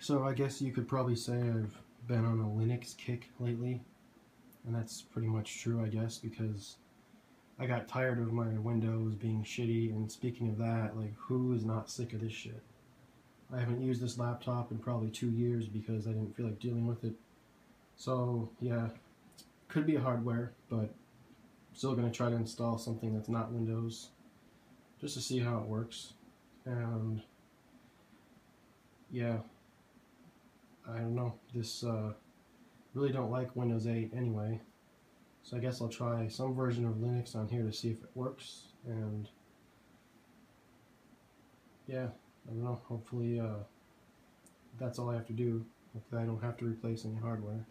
So I guess you could probably say I've been on a Linux kick lately, and that's pretty much true, I guess, because I got tired of my Windows being shitty, and speaking of that, like, who is not sick of this shit? I haven't used this laptop in probably two years because I didn't feel like dealing with it. So, yeah, could be a hardware, but I'm still going to try to install something that's not Windows just to see how it works. And, yeah, I don't know. This, uh, really don't like Windows 8 anyway. So I guess I'll try some version of Linux on here to see if it works. And yeah, I don't know. Hopefully uh, that's all I have to do. Hopefully I don't have to replace any hardware.